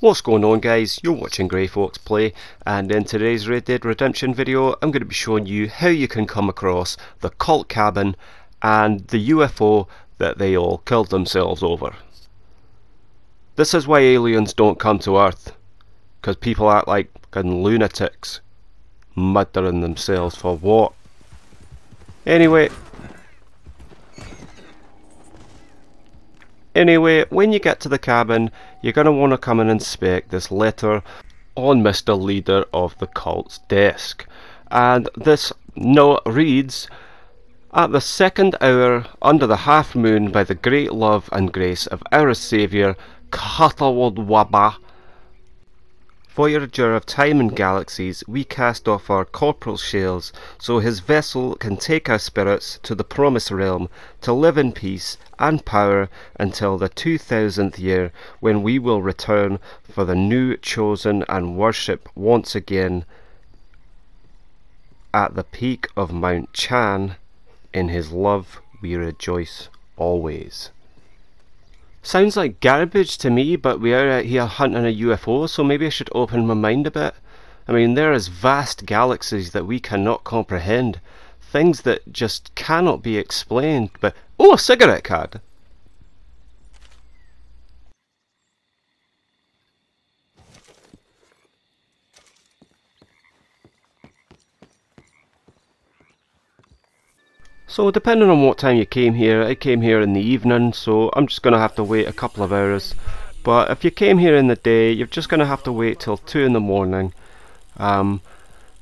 What's going on guys, you're watching GrayFoxPlay and in today's Red Dead Redemption video I'm going to be showing you how you can come across the cult cabin and the UFO that they all killed themselves over. This is why aliens don't come to Earth, because people act like lunatics, murdering themselves for what? Anyway, Anyway, when you get to the cabin, you're going to want to come and inspect this letter on Mr. Leader of the cult's desk. And this note reads, At the second hour, under the half moon, by the great love and grace of our Saviour, Kahatawad Voyager of time and galaxies, we cast off our corporal shells, so his vessel can take our spirits to the promised realm, to live in peace and power until the two thousandth year, when we will return for the new chosen and worship once again at the peak of Mount Shann. In his love we rejoice always. Sounds like garbage to me, but we are out here hunting a UFO, so maybe I should open my mind a bit. I mean, there is vast galaxies that we cannot comprehend, things that just cannot be explained. But oh, a cigarette card! So depending on what time you came here, I came here in the evening, so I'm just going to have to wait a couple of hours. But if you came here in the day, you're just going to have to wait till 2 in the morning. Um,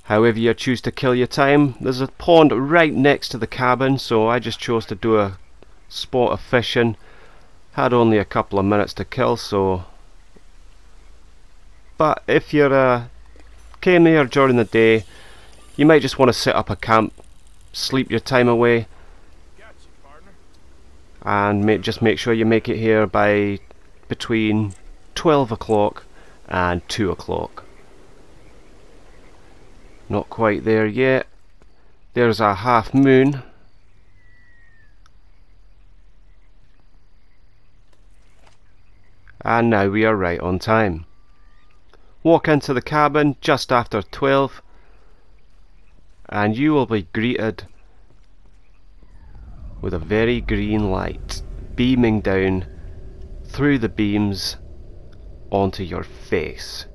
however you choose to kill your time, there's a pond right next to the cabin, so I just chose to do a spot of fishing. Had only a couple of minutes to kill, so... But if you uh, came here during the day, you might just want to set up a camp sleep your time away. And make, just make sure you make it here by between 12 o'clock and 2 o'clock. Not quite there yet. There's a half moon. And now we are right on time. Walk into the cabin just after 12 and you will be greeted with a very green light beaming down through the beams onto your face.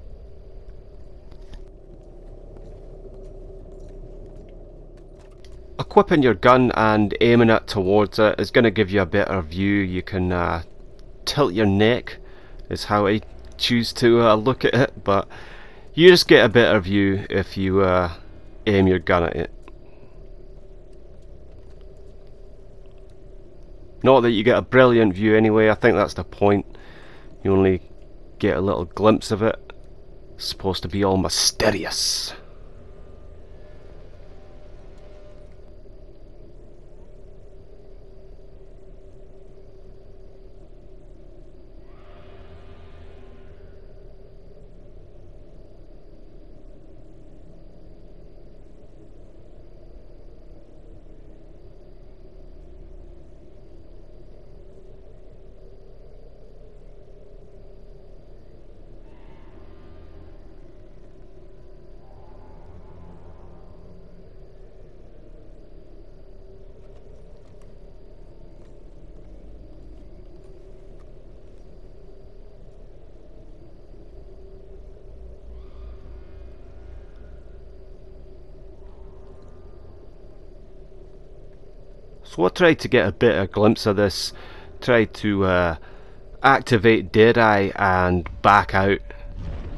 Equipping your gun and aiming it towards it is going to give you a better view. You can uh, tilt your neck is how I choose to uh, look at it, but you just get a better view if you uh, aim your gun at it. Not that you get a brilliant view anyway, I think that's the point. You only get a little glimpse of it. It's supposed to be all mysterious. So I tried to get a bit of a glimpse of this, tried to uh, activate Deadeye and back out,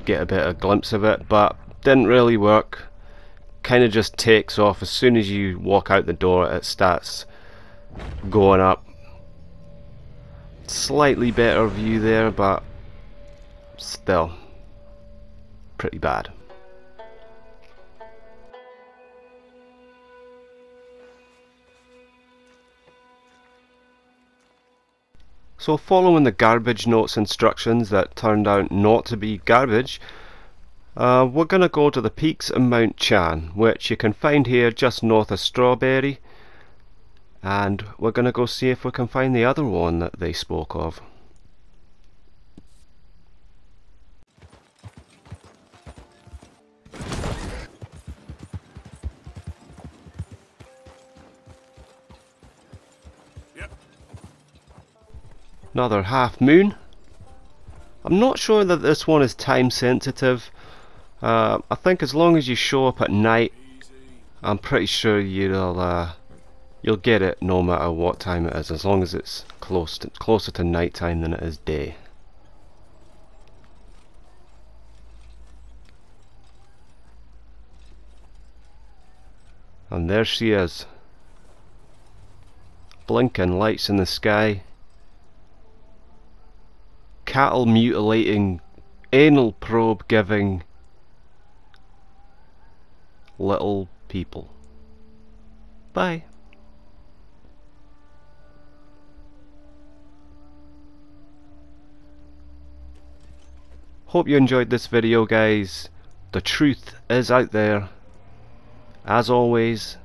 get a bit of a glimpse of it, but didn't really work. Kind of just takes off as soon as you walk out the door it starts going up. Slightly better view there but still pretty bad. So following the garbage notes instructions that turned out not to be garbage, uh, we're going to go to the peaks of Mount Shann, which you can find here just north of Strawberry. And we're going to go see if we can find the other one that they spoke of. Another half moon. I'm not sure that this one is time sensitive. Uh, I think as long as you show up at night, I'm pretty sure you'll uh, you'll get it no matter what time it is, as long as it's close to, closer to night time than it is day. And there she is. Blinking lights in the sky. Cattle mutilating, anal probe giving little people. Bye. Hope you enjoyed this video guys. The truth is out there. As always,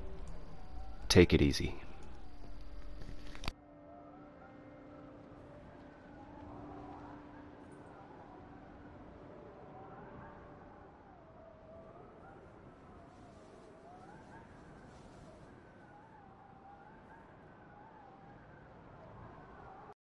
take it easy.